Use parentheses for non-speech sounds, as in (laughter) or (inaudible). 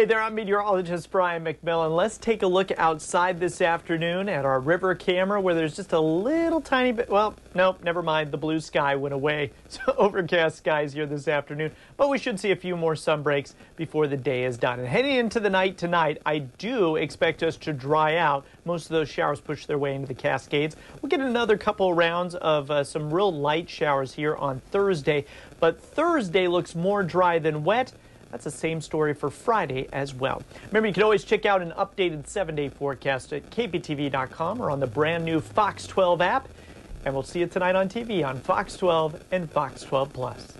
Hey there, I'm meteorologist Brian McMillan. Let's take a look outside this afternoon at our river camera where there's just a little tiny bit. Well, nope, never mind. The blue sky went away. (laughs) So overcast skies here this afternoon, but we should see a few more sun breaks before the day is done. And heading into the night tonight, I do expect us to dry out. Most of those showers push their way into the Cascades. We'll get another couple rounds of uh, some real light showers here on Thursday, but Thursday looks more dry than wet. That's the same story for Friday as well. Remember, you can always check out an updated seven day forecast at kptv.com or on the brand new Fox 12 app. And we'll see you tonight on TV on Fox 12 and Fox 12 Plus.